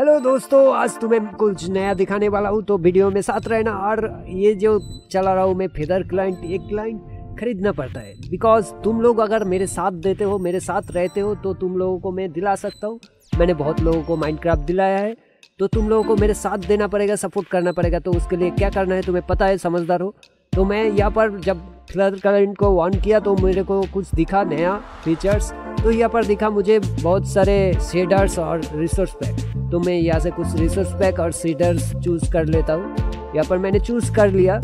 Hello दोस्तों, आज तुम्हें कुछ नया दिखाने वाला हूँ तो वीडियो में साथ रहना और ये जो चला रहा हूँ मैं फेदर क्लाइंट, एक क्लाइंट खरीदना पड़ता है। बिकॉज़ तुम लोग अगर मेरे साथ देते हो, मेरे साथ रहते हो तो तुम लोगों को मैं दिला सकता हूँ। मैंने बहुत लोगों को माइंड दिलाया है तो तुम लोगों को मेरे साथ देना पड़ेगा सपोर्ट करना पड़ेगा तो उसके लिए क्या करना है तुम्हें पता है, समझदार हो? तो मैं यहाँ पर जब फ्लड करंट को ऑन किया तो मेरे को कुछ दिखा नया फीचर्स तो यहाँ पर दिखा मुझे बहुत सारे शेडर्स और रिसोर्स पैक तो मैं यहाँ से कुछ रिसोर्स पैक और सीडर्स चूज़ कर लेता हूँ। यहाँ पर मैंने चूज़ कर लिया।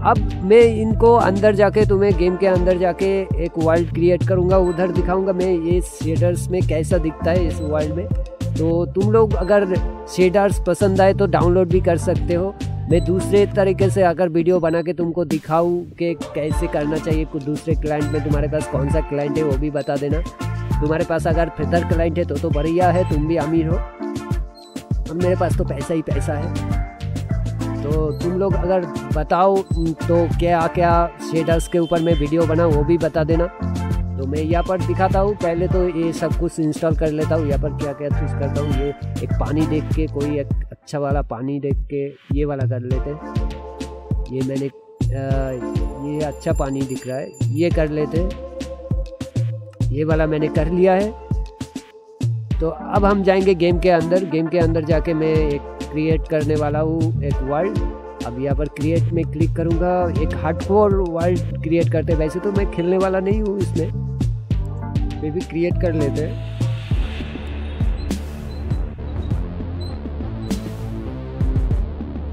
अब मैं इनको अंदर जाके तुम्हें गेम के अंदर जाके एक वर्ल्ड क्रिएट करूँगा, उधर दिखाऊँगा मैं ये शेडर्स में कैसा दिखता है इस वर्ल्ड में। तो तुम लोग अगर शेडर्स पसंद आए तो डाउनलोड भी कर सकते हो। मैं दूसरे तरीके से अगर वीडियो बना के तुमको दिखाऊँ कि कैसे करना चाहिए, कुछ दूसरे क्लाइंट में तुम्हारे पास कौन सा क्लाइंट है वो भी बता देना। तुम्हारे पास अगर फेदर क्लाइंट है तो तो बढ़िया है, तुम भी अमीर हो। अब मेरे पास तो पैसा ही पैसा है। तो तुम लोग अगर बताओ तो क्या क्या शेडर्स के ऊपर मैं वीडियो बनाऊँ वो भी बता देना। तो मैं यहाँ पर दिखाता हूँ पहले तो ये सब कुछ इंस्टॉल कर लेता हूँ यहाँ पर क्या क्या चूज़ करता हूँ ये एक पानी देख के कोई एक अच्छा वाला पानी देख के ये वाला कर लेते हैं। ये मैंने आ, ये अच्छा पानी दिख रहा है ये कर लेते हैं। ये वाला मैंने कर लिया है। तो अब हम जाएँगे गेम के अंदर। गेम के अंदर जाके मैं एक क्रिएट करने वाला हूँ एक वर्ल्ड अब यहाँ पर क्रिएट में क्लिक करूँगा। एक हार्डकोर वर्ल्ड क्रिएट करते वैसे तो मैं खेलने वाला नहीं हूँ इसमें। फिर भी क्रिएट कर लेते हैं।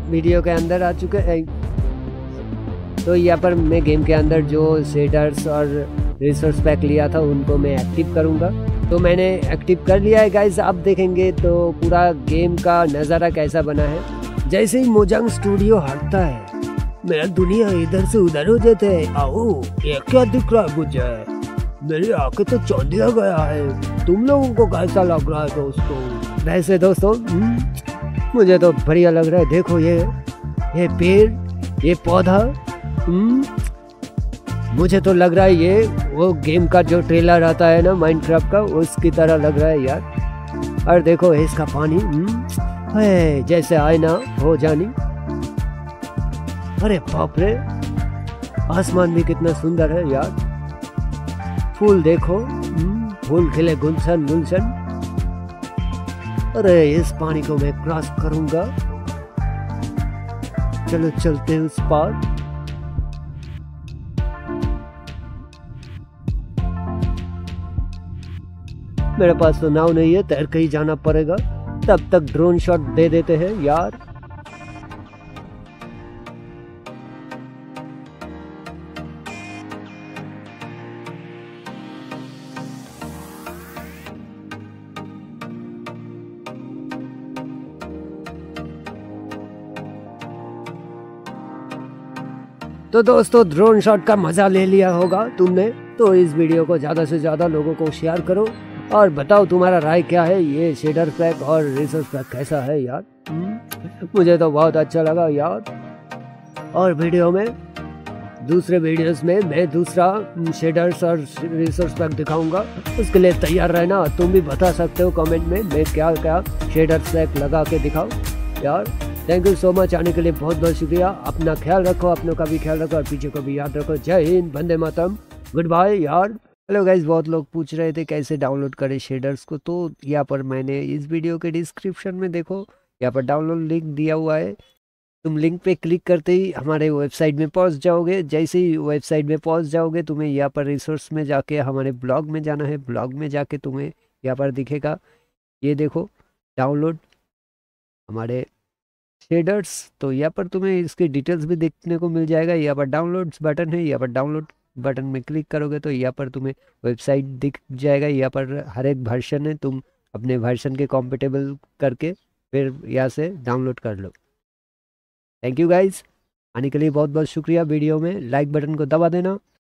वीडियो के अंदर आ चुके हैं। तो यहाँ पर मैं गेम के अंदर जो शेडर्स और रिसोर्स पैक लिया था, उनको मैं एक्टिव करूँगा। तो मैंने एक्टिव कर लिया है गाइज़ आप देखेंगे तो पूरा गेम का नज़ारा कैसा बना है। जैसे ही मोजंग स्टूडियो हटता है मेरा दुनिया इधर से उधर हो जाते है। आओ ये क्या दिख रहा है मुझे? मेरी आँखें तो चौंधिया गया है। तुम लोगों को कैसा लग रहा है दोस्तों? वैसे दोस्तों हम्म, मुझे तो बढ़िया लग रहा है। देखो ये ये पेड़ ये पौधा हम्म, मुझे तो लग रहा है ये वो गेम का जो ट्रेलर आता है ना माइनक्राफ्ट का उसकी तरह लग रहा है यार। और देखो इसका पानी हम्म, है जैसे आईना हो जानी। अरे बाप रे आसमान भी कितना सुंदर है यार। फूल देखो हम्म, फूल खिले गुलशन गुलशन अरे इस पानी को मैं क्रॉस करूँगा। चलो चलते हैं उस पार। मेरे पास तो नाव नहीं है, तैर कहीं जाना पड़ेगा। तब तक ड्रोन शॉट दे देते हैं, यार। तो दोस्तों ड्रोन शॉट का मज़ा ले लिया होगा तुमने। तो इस वीडियो को ज़्यादा से ज़्यादा लोगों को शेयर करो। और बताओ तुम्हारा राय क्या है? ये शेडर पैक और रिसोर्स पैक कैसा है यार? हम्म, मुझे तो बहुत अच्छा लगा यार। और वीडियो में दूसरे वीडियोस में मैं दूसरा शेडर्स और रिसोर्स पैक दिखाऊँगा। उसके लिए तैयार रहना। तुम भी बता सकते हो कमेंट में मैं क्या क्या शेडर्स पैक लगा के दिखाऊँ। यार थैंक यू सो मच आने के लिए बहुत बहुत शुक्रिया। अपना ख्याल रखो अपनों का भी ख्याल रखो और पीछे को भी याद रखो। जय हिंद वंदे मातम गुड बाय यार। हेलो गाइज़ बहुत लोग पूछ रहे थे कैसे डाउनलोड करें शेडर्स को तो यहाँ पर मैंने इस वीडियो के डिस्क्रिप्शन में देखो, यहाँ पर डाउनलोड लिंक दिया हुआ है। तुम लिंक पे क्लिक करते ही हमारे वेबसाइट में पहुँच जाओगे, जैसे ही वेबसाइट में पहुँच जाओगे तुम्हें यहाँ पर रिसोर्स में जाके, हमारे ब्लॉग में जाना है, ब्लॉग में जाके तुम्हें यहाँ पर दिखेगा। ये देखो, डाउनलोड हमारे शेडर्स तो यहाँ पर तुम्हें इसकी डिटेल्स भी देखने को मिल जाएगा। यहाँ पर डाउनलोड्स बटन है, यहाँ पर डाउनलोड बटन में क्लिक करोगे तो यहाँ पर तुम्हें वेबसाइट दिख जाएगा। यहाँ पर हर एक वर्षन है, तुम अपने वर्षन के कॉम्पिटेबल करके फिर यहाँ से डाउनलोड कर लो। थैंक यू गाइज़ आने के लिए बहुत बहुत शुक्रिया वीडियो में। लाइक बटन को दबा देना।